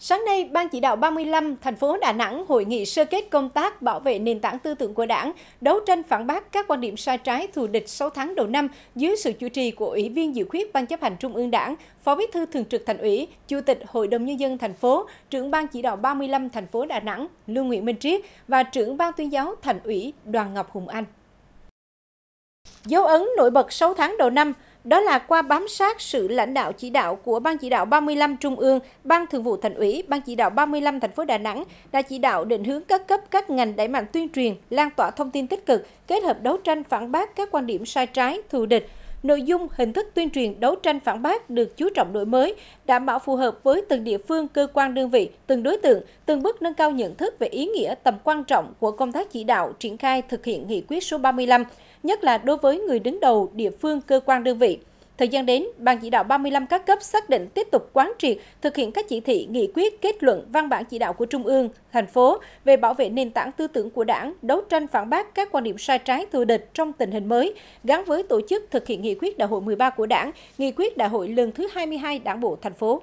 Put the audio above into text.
Sáng nay, Ban chỉ đạo 35 thành phố Đà Nẵng hội nghị sơ kết công tác bảo vệ nền tảng tư tưởng của Đảng, đấu tranh phản bác các quan điểm sai trái thù địch 6 tháng đầu năm dưới sự chủ trì của Ủy viên dự khuyết Ban chấp hành Trung ương Đảng, Phó Bí thư Thường trực Thành ủy, Chủ tịch Hội đồng nhân dân thành phố, trưởng Ban chỉ đạo 35 thành phố Đà Nẵng Lưu Nguyễn Minh Triết và trưởng Ban tuyên giáo Thành ủy Đoàn Ngọc Hùng Anh. Dấu ấn nổi bật 6 tháng đầu năm, đó là qua bám sát sự lãnh đạo chỉ đạo của Ban chỉ đạo 35 Trung ương, Ban Thường vụ Thành ủy, Ban chỉ đạo 35 thành phố Đà Nẵng đã chỉ đạo định hướng các cấp các ngành đẩy mạnh tuyên truyền, lan tỏa thông tin tích cực, kết hợp đấu tranh phản bác các quan điểm sai trái, thù địch, Nội dung, hình thức tuyên truyền đấu tranh phản bác được chú trọng đổi mới, đảm bảo phù hợp với từng địa phương, cơ quan đơn vị, từng đối tượng, từng bước nâng cao nhận thức về ý nghĩa tầm quan trọng của công tác chỉ đạo triển khai thực hiện nghị quyết số 35, nhất là đối với người đứng đầu địa phương, cơ quan đơn vị. Thời gian đến, Ban chỉ đạo 35 các cấp xác định tiếp tục quán triệt, thực hiện các chỉ thị, nghị quyết, kết luận, văn bản chỉ đạo của Trung ương, thành phố về bảo vệ nền tảng tư tưởng của Đảng, đấu tranh phản bác các quan điểm sai trái thù địch trong tình hình mới, gắn với tổ chức thực hiện nghị quyết đại hội 13 của Đảng, nghị quyết đại hội lần thứ 22 Đảng bộ thành phố.